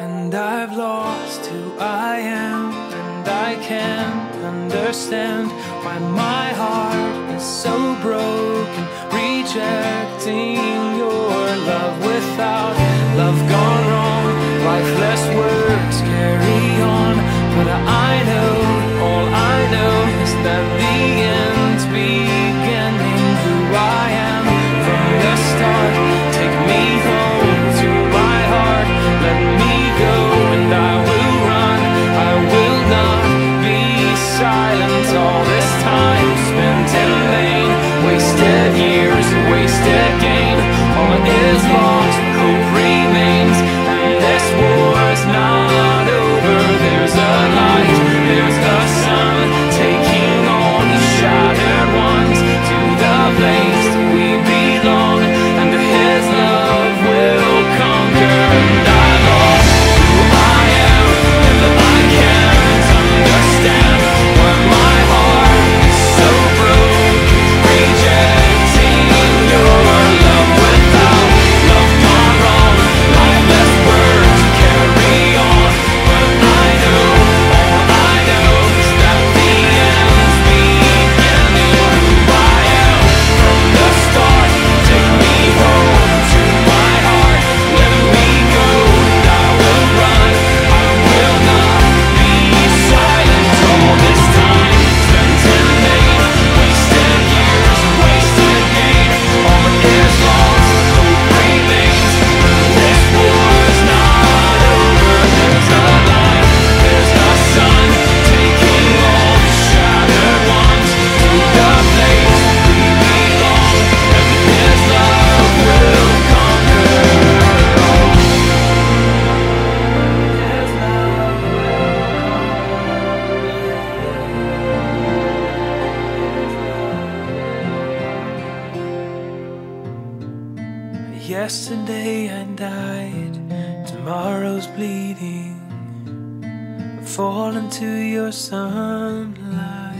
And I've lost who I am, and I can't understand why my heart Yesterday I died, tomorrow's bleeding. Fall into your sunlight.